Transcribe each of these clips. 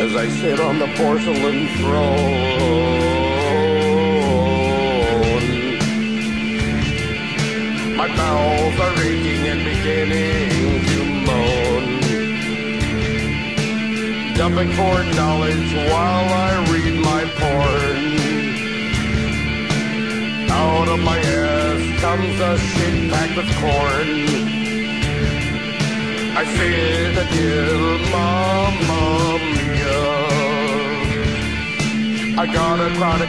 as I sit on the porcelain throne. My bowels are aching and beginning to moan. Dumping for knowledge while I read my porn. Out of my ass comes a shit packed with corn. I say it again, Mamma I got a chronic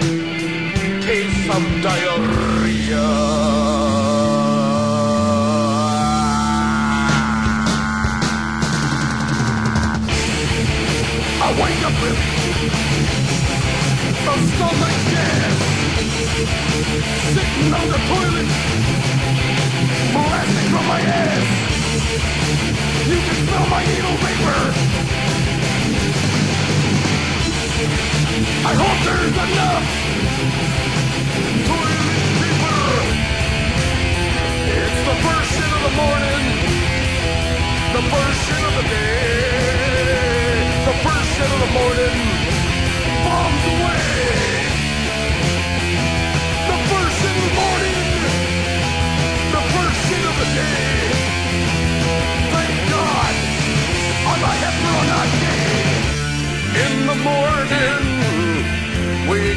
case of diarrhea. I wake up with a stomach gas, sitting on the toilet, I hope there's enough toilet paper. It's the first shit of the morning, the first shit of the day, the first shit of the morning.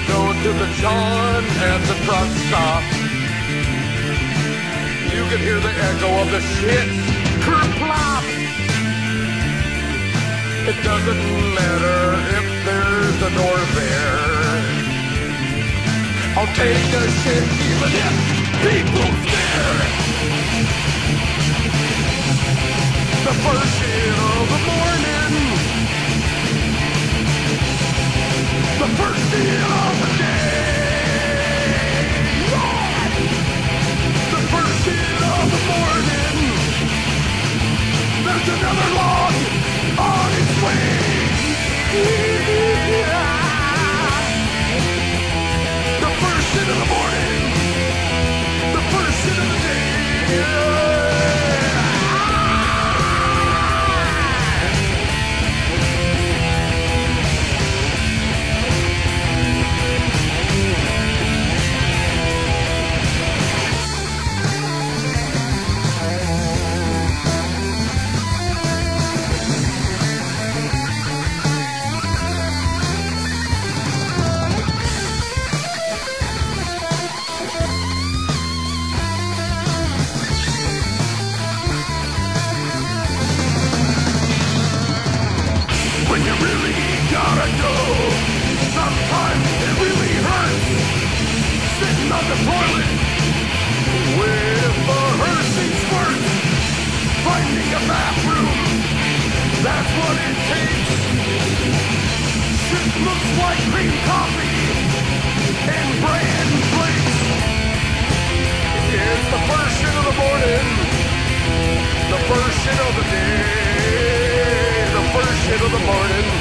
Go to the John at the truck stop. You can hear the echo of the shit kerplop. It doesn't matter if there's a door there. I'll take a shit even if people stare. The first shit looks like cream coffee and. It's the first shit of the morning, the first shit of the day, the first shit of the morning.